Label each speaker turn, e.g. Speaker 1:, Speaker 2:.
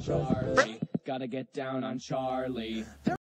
Speaker 1: Charlie. Gotta get down on Charlie.